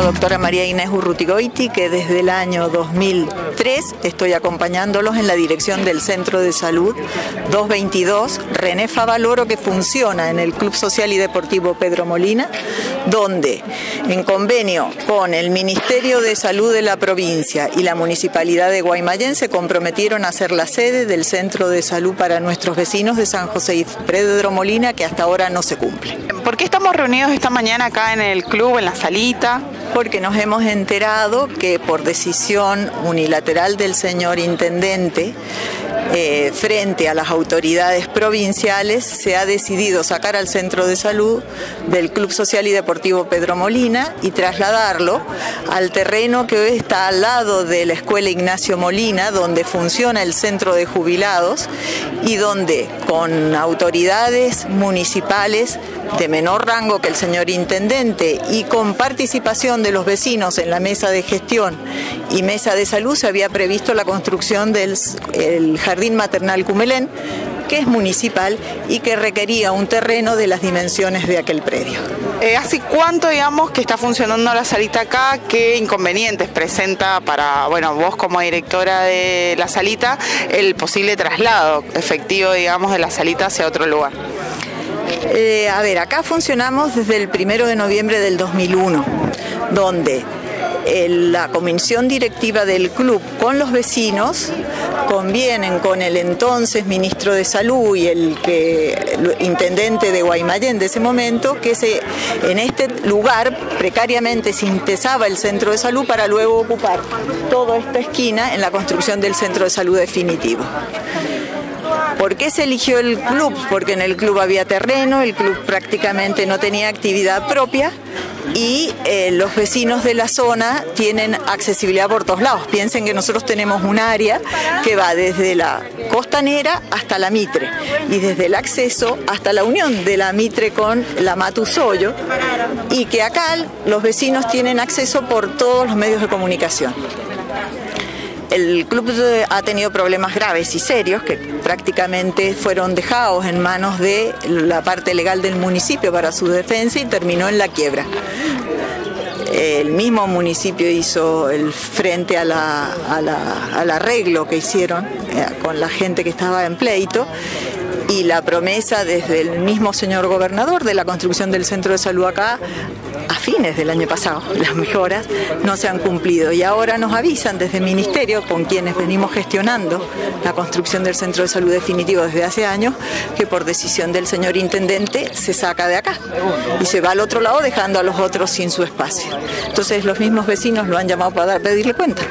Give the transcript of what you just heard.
la doctora María Inés Urrutigoiti, que desde el año 2003 estoy acompañándolos en la dirección del Centro de Salud 222 René Favaloro, que funciona en el Club Social y Deportivo Pedro Molina, donde en convenio con el Ministerio de Salud de la provincia y la Municipalidad de Guaymallén se comprometieron a ser la sede del Centro de Salud para nuestros vecinos de San José y Pedro Molina, que hasta ahora no se cumple. ¿Por qué estamos reunidos esta mañana acá en el club, en la salita? Porque nos hemos enterado que por decisión unilateral del señor intendente, eh, frente a las autoridades provinciales, se ha decidido sacar al centro de salud del Club Social y Deportivo Pedro Molina y trasladarlo al terreno que hoy está al lado de la Escuela Ignacio Molina, donde funciona el centro de jubilados y donde con autoridades municipales de menor rango que el señor intendente y con participación de los vecinos en la mesa de gestión y mesa de salud se había previsto la construcción del jardín maternal Cumelén que es municipal y que requería un terreno de las dimensiones de aquel predio. Eh, ¿Hace cuánto, digamos, que está funcionando la salita acá? ¿Qué inconvenientes presenta para, bueno, vos como directora de la salita, el posible traslado efectivo, digamos, de la salita hacia otro lugar? Eh, a ver, acá funcionamos desde el primero de noviembre del 2001, donde la comisión directiva del club con los vecinos convienen con el entonces ministro de Salud y el que intendente de Guaymallén de ese momento que se en este lugar precariamente se intesaba el centro de salud para luego ocupar toda esta esquina en la construcción del centro de salud definitivo. ¿Por qué se eligió el club? Porque en el club había terreno, el club prácticamente no tenía actividad propia y eh, los vecinos de la zona tienen accesibilidad por todos lados. Piensen que nosotros tenemos un área que va desde la costanera hasta la Mitre y desde el acceso hasta la unión de la Mitre con la Matusoyo y que acá los vecinos tienen acceso por todos los medios de comunicación. El club ha tenido problemas graves y serios que prácticamente fueron dejados en manos de la parte legal del municipio para su defensa y terminó en la quiebra. El mismo municipio hizo el frente al arreglo que hicieron eh, con la gente que estaba en pleito y la promesa desde el mismo señor gobernador de la construcción del centro de salud acá fines del año pasado. Las mejoras no se han cumplido y ahora nos avisan desde el ministerio con quienes venimos gestionando la construcción del centro de salud definitivo desde hace años que por decisión del señor intendente se saca de acá y se va al otro lado dejando a los otros sin su espacio. Entonces los mismos vecinos lo han llamado para pedirle cuenta.